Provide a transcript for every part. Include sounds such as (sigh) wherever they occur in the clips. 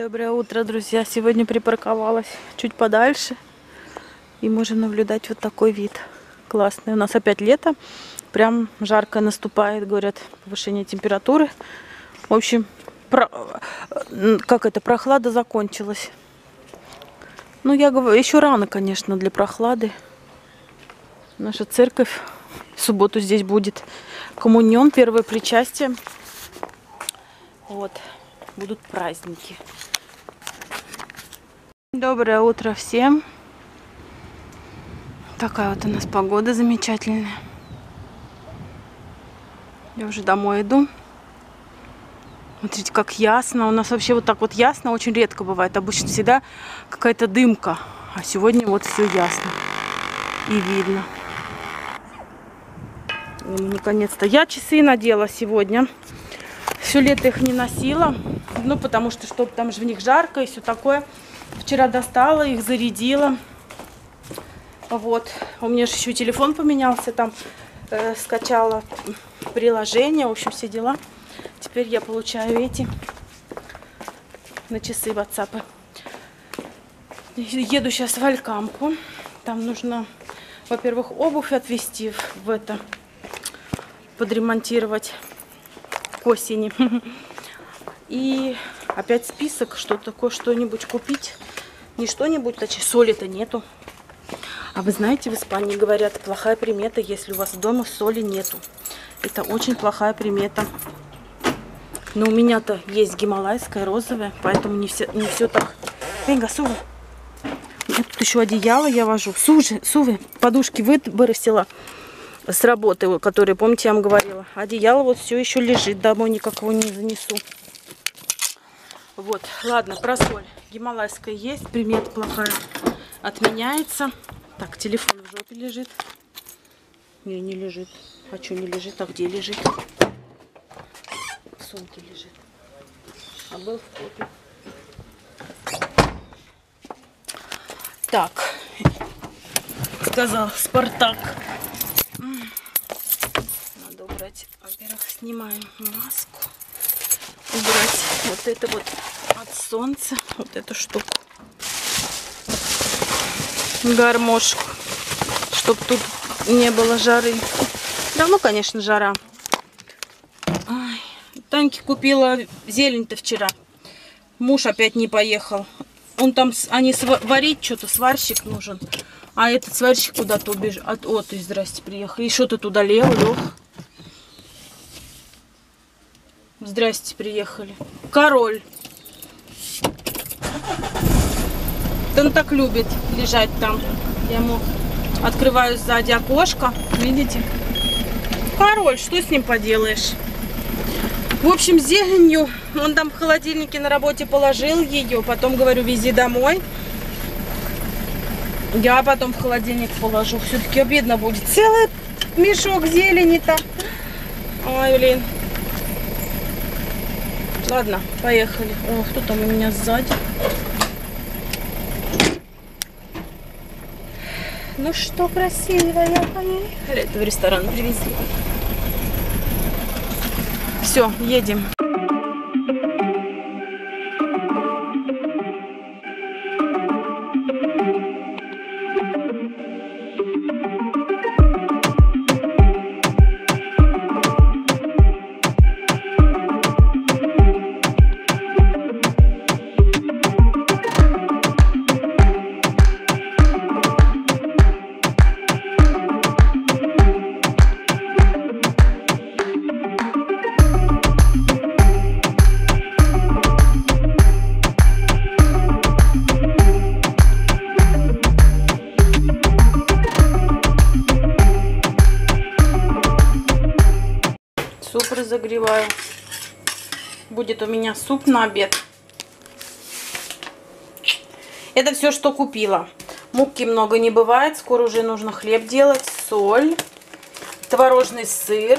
Доброе утро, друзья. Сегодня припарковалась чуть подальше. И можно наблюдать вот такой вид. Классный. У нас опять лето. Прям жарко наступает, говорят, повышение температуры. В общем, про... как это, прохлада закончилась. Ну, я говорю, еще рано, конечно, для прохлады. Наша церковь в субботу здесь будет коммунион, первое причастие. Вот, будут праздники. Доброе утро всем. Такая вот у нас погода замечательная. Я уже домой иду. Смотрите, как ясно. У нас вообще вот так вот ясно очень редко бывает. Обычно всегда какая-то дымка. А сегодня вот все ясно. И видно. И наконец-то. Я часы надела сегодня. Все лето их не носила. Ну, потому что, чтобы там же в них жарко и все такое. Вчера достала их, зарядила. Вот. У меня же еще телефон поменялся. Там э, скачала приложение. В общем, все дела. Теперь я получаю эти на часы WhatsApp. Еду сейчас в Алькампу. Там нужно, во-первых, обувь отвезти в это, подремонтировать к осени. (laughs) И опять список, что такое, что-нибудь купить. Не что-нибудь, точнее, соли-то нету. А вы знаете, в Испании говорят, плохая примета, если у вас дома соли нету. Это очень плохая примета. Но у меня-то есть гималайская розовая, поэтому не все, не все так. Венга, Сува. У тут еще одеяло я вожу. Сувы, Сувы, подушки выбросила с работы, которые, помните, я вам говорила. Одеяло вот все еще лежит, домой никакого не занесу. Вот, ладно, про соль. Гималайская есть, примета плохая. Отменяется. Так, телефон в жопе лежит. Не, не лежит. А что не лежит? А где лежит? В сумке лежит. А был в копе. Так. Сказал Спартак. Надо убрать. Во-первых, снимаем маску. Убрать вот это вот от солнца. Вот эту штуку гармошку, чтобы тут не было жары. Давно, конечно, жара. Ай, Таньке купила зелень-то вчера. Муж опять не поехал. Он там, они варить что-то, сварщик нужен. А этот сварщик куда-то убежал. От, вот, здрасте, приехал. И что ты туда лег, лег. Здрасте, приехали. Король. Он так любит лежать там. Я ему открываю сзади окошко. Видите? Король, что с ним поделаешь? В общем, зеленью он там в холодильнике на работе положил ее. Потом, говорю, вези домой. Я потом в холодильник положу. Все-таки обидно будет. Целый мешок зелени-то. Ой, блин. Ладно, поехали. О, кто там у меня сзади? Ну что, красивая, поехали. Это в ресторан привезли. Все, едем. Меня суп на обед. Это все, что купила. Муки много не бывает. Скоро уже нужно хлеб делать. Соль. Творожный сыр.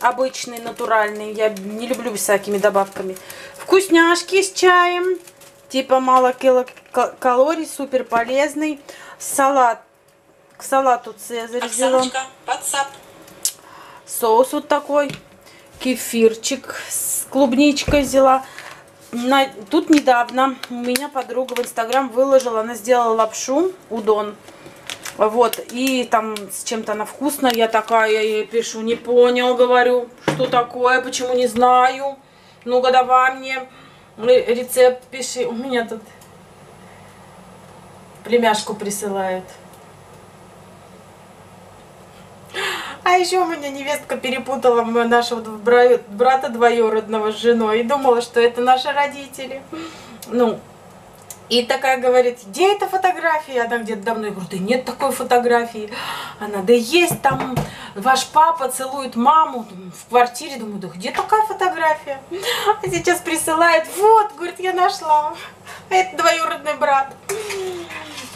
Обычный, натуральный. Я не люблю всякими добавками. Вкусняшки с чаем. Типа мало килокалорий. Супер полезный. Салат. К салату цезарь взяла. Соус вот такой кефирчик с клубничкой взяла. на, тут недавно у меня подруга в Инстаграм выложила, она сделала лапшу, удон. Вот, и там с чем-то она вкусная, я такая, я ей пишу, не понял, говорю, что такое, почему не знаю. Ну-ка, давай мне рецепт пиши. У меня тут племяшку присылают. А еще у меня невестка перепутала нашего брата двоюродного с женой и думала, что это наши родители. Ну, и такая говорит, где эта фотография? Она где-то давно. Я говорю, да нет такой фотографии. Она, да есть там, ваш папа целует маму в квартире. Думаю, да где такая фотография? А сейчас присылает, вот, говорит, я нашла. Это двоюродный брат.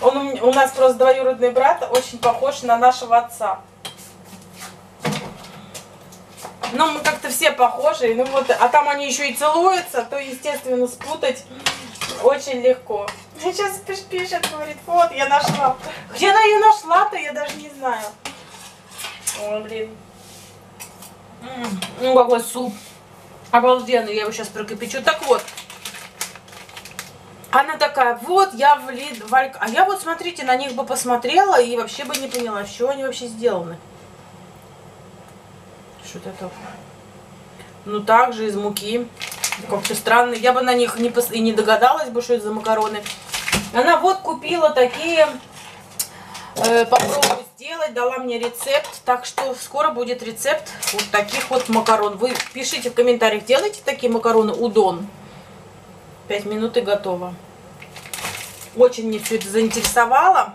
Он, у нас просто двоюродный брат, очень похож на нашего отца. Ну, мы как-то все похожи, ну вот, а там они еще и целуются, то, естественно, спутать очень легко. Сейчас пишет, говорит, вот, я нашла. Где она ее нашла-то, я даже не знаю. Ой, блин. Ну, какой суп. Обалденный, я его сейчас прокипячу. Так вот, она такая, вот, я в Лид. А я вот, смотрите, на них бы посмотрела и вообще бы не поняла, что они вообще сделаны. Что это? Ну, также из муки. Как-то странно. Я бы на них не пос... и не догадалась бы, что это за макароны. Она вот купила такие, э, попробую сделать, дала мне рецепт. Так что скоро будет рецепт вот таких вот макарон. Вы пишите в комментариях, делайте такие макароны удон. Пять минут и готово. Очень мне все это заинтересовало.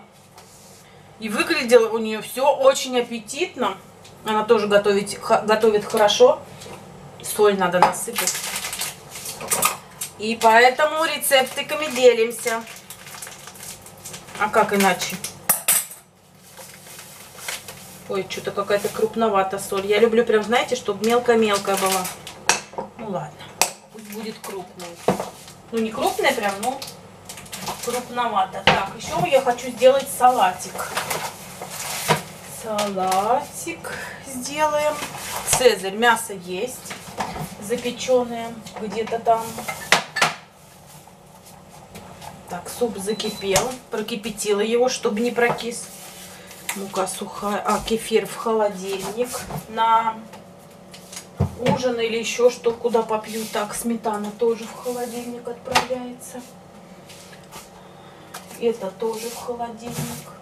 И выглядело у нее все очень аппетитно. Она тоже готовить, готовит хорошо. Соль надо насыпать. И поэтому рецептиками делимся. А как иначе? Ой, что-то какая-то крупновата соль. Я люблю прям, знаете, чтобы мелкая-мелкая была. Ну ладно, пусть будет крупная. Ну не крупная прям, но крупновато. Так, еще я хочу сделать салатик. Салатик сделаем. Цезарь, мясо есть запеченное где-то там. Так, суп закипел. Прокипятила его, чтобы не прокис. Мука сухая. А, кефир в холодильник на ужин или еще что, куда попью. Так, сметана тоже в холодильник отправляется. Это тоже в холодильник.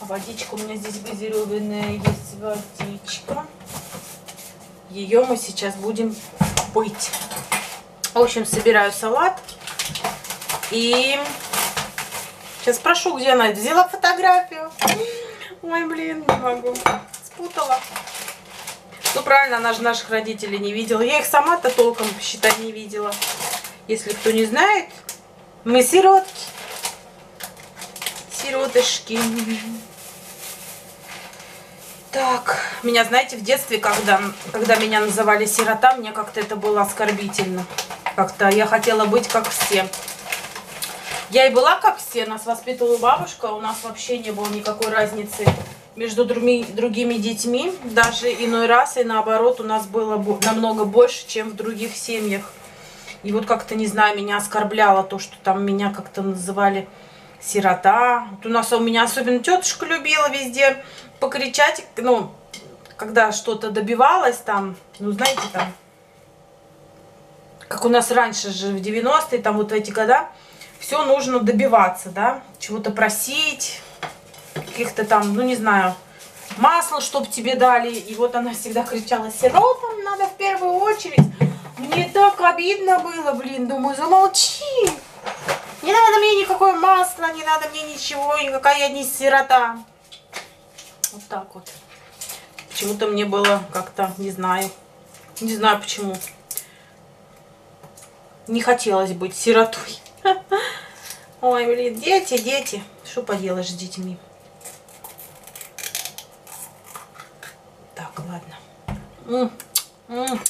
А водичка у меня здесь газированная есть водичка. Ее мы сейчас будем пыть. В общем, собираю салат. И сейчас спрошу, где она. Взяла фотографию. Ой, блин, не могу. Спутала. Ну, правильно, она же наших родителей не видела. Я их сама-то толком, считай, не видела. Если кто не знает, мы сиротки. Сиротышки. Так, меня, знаете, в детстве, когда, когда меня называли сирота, мне как-то это было оскорбительно. Как-то я хотела быть как все. Я и была как все, нас воспитывала бабушка, у нас вообще не было никакой разницы между другими, другими детьми. Даже иной раз и наоборот у нас было намного больше, чем в других семьях. И вот как-то, не знаю, меня оскорбляло то, что там меня как-то называли сирота. Вот у нас у меня особенно тетушка любила везде покричать, ну, когда что-то добивалась там, ну, знаете, там, как у нас раньше же в 90-е, там вот эти года, все нужно добиваться, да, чего-то просить, каких-то там, ну не знаю, масло, чтоб тебе дали. И вот она всегда кричала, сиротам надо в первую очередь. Мне так обидно было, блин, думаю, замолчи. Не надо мне никакое масло, не надо мне ничего, никакая я не сирота. Вот так вот. Почему-то мне было как-то, не знаю, не знаю почему. Не хотелось быть сиротой. (laughs) Ой, блин, дети, дети. Что поделаешь с детьми? Так, ладно. М -м -м.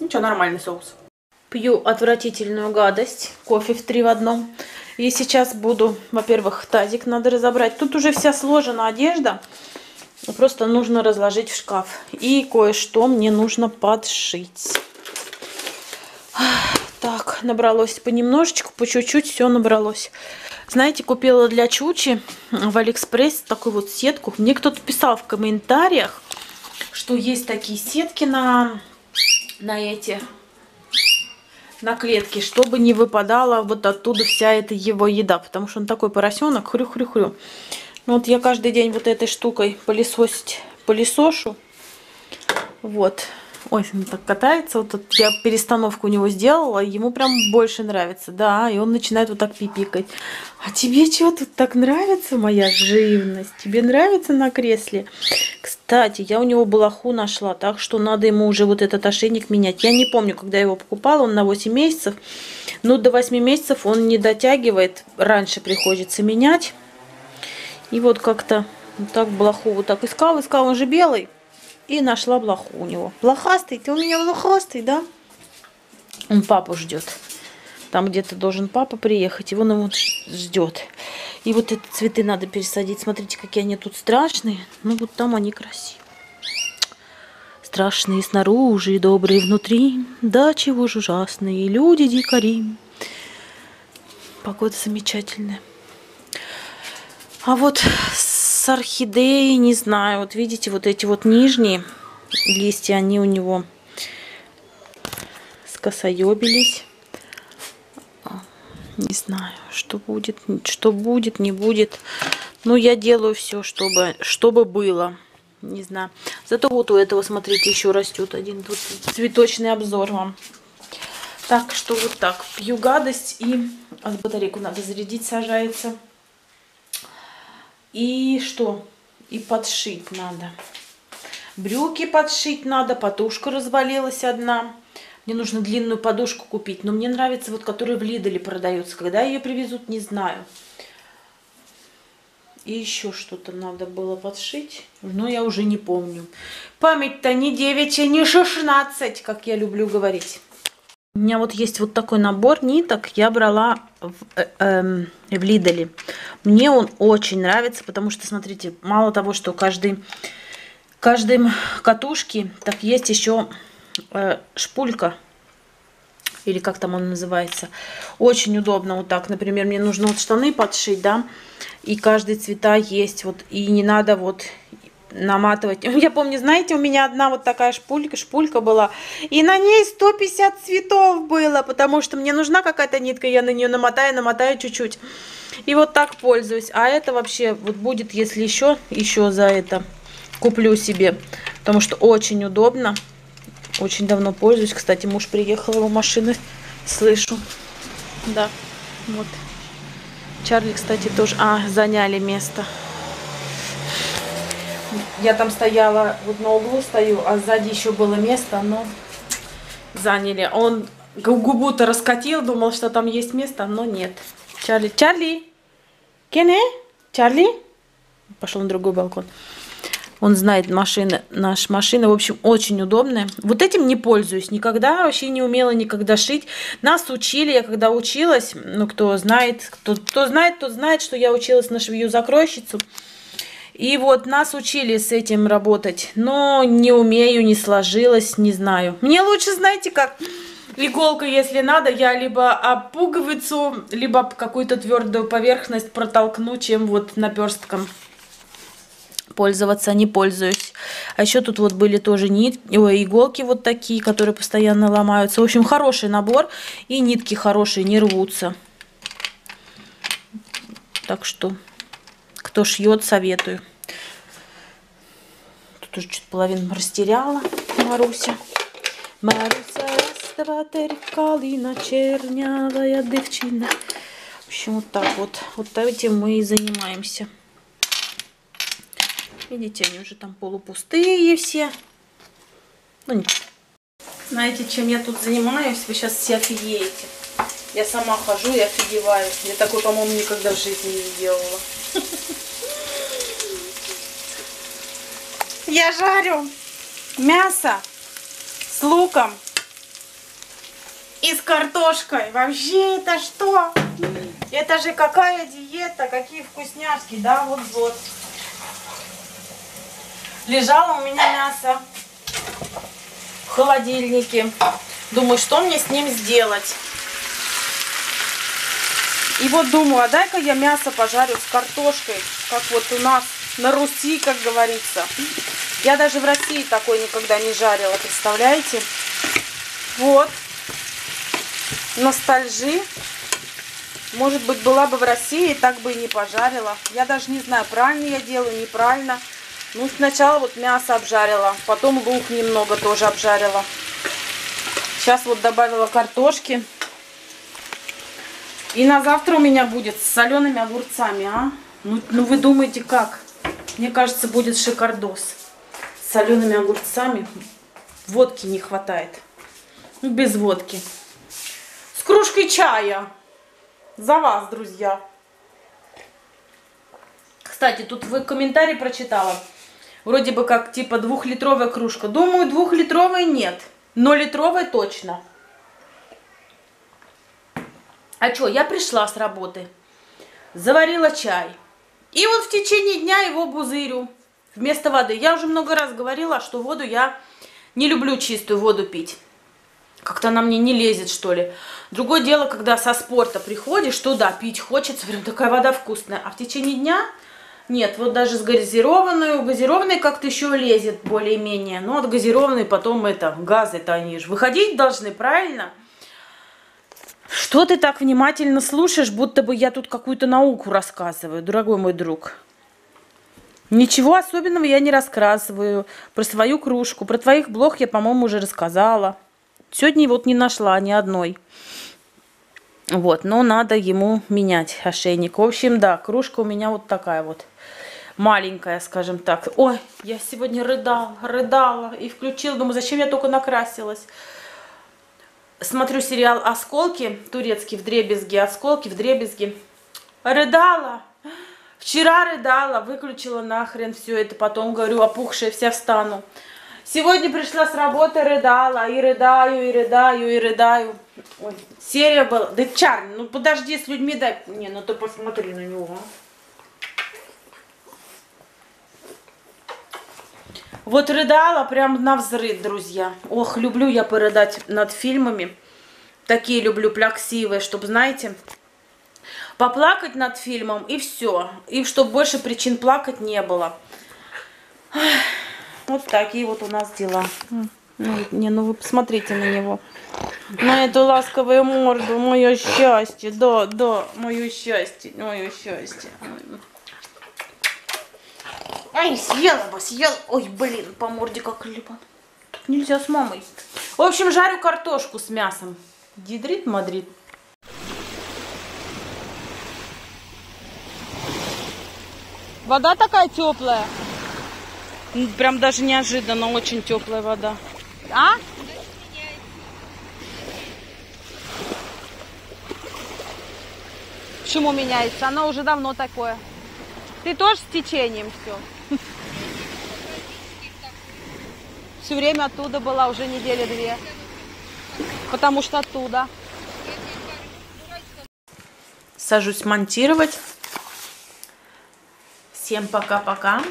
Ничего, нормальный соус. Пью отвратительную гадость. Кофе в три в одном. И сейчас буду, во-первых, тазик надо разобрать. Тут уже вся сложена одежда. Просто нужно разложить в шкаф. И кое-что мне нужно подшить. Так, набралось понемножечку, по чуть-чуть все набралось. Знаете, купила для Чучи в Алиэкспресс такую вот сетку. Мне кто-то писал в комментариях, что есть такие сетки на, на эти на клетке, чтобы не выпадала вот оттуда вся эта его еда, потому что он такой поросенок, хрю-хрю-хрю. Ну вот я каждый день вот этой штукой пылесосить пылесошу. Вот. Ой, он так катается. Вот тут я перестановку у него сделала, ему прям больше нравится. Да, и он начинает вот так пипикать. А тебе что тут так нравится, моя живность? Тебе нравится на кресле? Кстати, я у него балаху нашла, так что надо ему уже вот этот ошейник менять. Я не помню, когда я его покупала, он на 8 месяцев. Ну, до 8 месяцев он не дотягивает. Раньше приходится менять. И вот как-то вот так блоху вот так искал, искал, он же белый. И нашла блоху у него. Блохастый, ты у меня блохастый, да? Он папу ждет. Там где-то должен папа приехать, и он его ждет. И вот эти цветы надо пересадить. Смотрите, какие они тут страшные. Ну, вот там они красивые. Страшные снаружи и добрые внутри. Да, чего же ужасные. Люди дикари. Погода замечательная. А вот с орхидеей, не знаю, вот видите, вот эти вот нижние листья, они у него скосоебились. Не знаю, что будет, что будет, не будет. Ну, я делаю все, чтобы, чтобы было. Не знаю. Зато вот у этого, смотрите, еще растет один тут цветочный обзор вам. Так что вот так. Пью гадость и... А батарейку надо зарядить, сажается. И что? И подшить надо. Брюки подшить надо, подушка развалилась одна. Мне нужно длинную подушку купить. Но мне нравится вот, которая в Лиделе продается. Когда ее привезут, не знаю. И еще что-то надо было подшить. Но я уже не помню. Память-то не девичья, не 16, как я люблю говорить. У меня вот есть вот такой набор ниток, я брала в, э, э, в Лиделе. Мне он очень нравится, потому что, смотрите, мало того, что каждый, каждой катушке, так есть еще э, шпулька, или как там он называется. Очень удобно вот так, например, мне нужно вот штаны подшить, да, и каждый цвета есть, вот, и не надо вот наматывать. (laughs) Я помню, знаете, у меня одна вот такая шпулька, шпулька была, и на ней 150 цветов было, потому что мне нужна какая-то нитка, я на нее намотаю, намотаю чуть-чуть. И вот так пользуюсь. А это вообще вот будет, если еще, еще за это куплю себе, потому что очень удобно. Очень давно пользуюсь. Кстати, муж приехал, его машины слышу. Да, вот. Чарли, кстати, тоже... А, заняли место. Я там стояла, вот на углу стою, а сзади еще было место, но заняли. Он губу-то раскатил, думал, что там есть место, но нет. Чарли, Чарли, Кене, Чарли, пошел на другой балкон. Он знает машины, наша машина, в общем, очень удобная. Вот этим не пользуюсь никогда, вообще не умела никогда шить. Нас учили, я когда училась, ну, кто знает, кто, кто знает, тот знает, что я училась на швею-закройщицу. И вот нас учили с этим работать, но не умею, не сложилось, не знаю. Мне лучше, знаете, как иголка, если надо, я либо об пуговицу, либо какую-то твердую поверхность протолкну, чем вот наперстком пользоваться не пользуюсь. А еще тут вот были тоже нит, ой, иголки вот такие, которые постоянно ломаются. В общем, хороший набор. И нитки хорошие, не рвутся. Так что кто шьет, советую. Уже чуть половину растеряла Маруся. Маруся, расставати калина, чернявая девчина. В общем, вот так вот. Вот этим мы и занимаемся. Видите, они уже там полупустые все. Ну. Знаете, чем я тут занимаюсь? Вы сейчас все офигеете. Я сама хожу и офигеваю. Я такой, по-моему, никогда в жизни не делала. (laughs) Я жарю мясо с луком и с картошкой. Вообще это что? Это же какая диета, какие вкусняшки, да, вот вот. Лежало у меня мясо в холодильнике. Думаю, что мне с ним сделать. И вот думаю, а дай-ка я мясо пожарю с картошкой, как вот у нас на Руси, как говорится. Я даже в России такой никогда не жарила, представляете? Вот. Ностальжи. Может быть, была бы в России, так бы и не пожарила. Я даже не знаю, правильно я делаю, неправильно. Ну, сначала вот мясо обжарила, потом лук немного тоже обжарила. Сейчас вот добавила картошки. И на завтра у меня будет с солеными огурцами, а? Ну, ну вы думаете, как? Мне кажется, будет шикардос. С солеными огурцами. Водки не хватает. Ну, без водки. С кружкой чая. За вас, друзья. Кстати, тут в комментарии прочитала. Вроде бы как типа двухлитровая кружка. Думаю, двухлитровой нет. Но литровой точно. А что, я пришла с работы. Заварила чай. И вот в течение дня его бузырю. Вместо воды. Я уже много раз говорила, что воду я не люблю чистую воду пить. Как-то она мне не лезет, что ли. Другое дело, когда со спорта приходишь, что да, пить хочется, прям такая вода вкусная. А в течение дня нет, вот даже с газированной, газированной как-то еще лезет более-менее. Но от газированной потом это, газы-то они же выходить должны, правильно? Что ты так внимательно слушаешь, будто бы я тут какую-то науку рассказываю, дорогой мой друг? Ничего особенного я не рассказываю. Про свою кружку, про твоих блог я, по-моему, уже рассказала. Сегодня вот не нашла ни одной. Вот, но надо ему менять ошейник. В общем, да, кружка у меня вот такая вот. Маленькая, скажем так. Ой, я сегодня рыдала, рыдала и включила. Думаю, зачем я только накрасилась. Смотрю сериал «Осколки», турецкий, в дребезги, «Осколки» в дребезги. Рыдала. Вчера рыдала, выключила нахрен все это. Потом, говорю, опухшая вся встану. Сегодня пришла с работы, рыдала, и рыдаю, и рыдаю, и рыдаю. Ой, серия была. Да, Чарли, ну подожди с людьми, дай. Не, ну ты посмотри на него. Вот рыдала прям на взрыв, друзья. Ох, люблю я порыдать над фильмами. Такие люблю плаксивые, чтобы, знаете, поплакать над фильмом и все. И чтобы больше причин плакать не было. Вот такие вот у нас дела. Ну, не, ну вы посмотрите на него. На эту ласковую морду, мое счастье, да, да, мое счастье, мое счастье. Ай, съела бы, съела. Ой, блин, по морде как либо. Нельзя с мамой. В общем, жарю картошку с мясом. Дидрит Мадрид. Вода такая теплая. Прям даже неожиданно, очень теплая вода. А? Почему меняется? Она уже давно такое. Ты тоже с течением все? Все время оттуда была, уже недели две. Потому что оттуда. Сажусь монтировать. Всем пока-пока.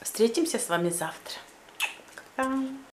Встретимся с вами завтра. Пока.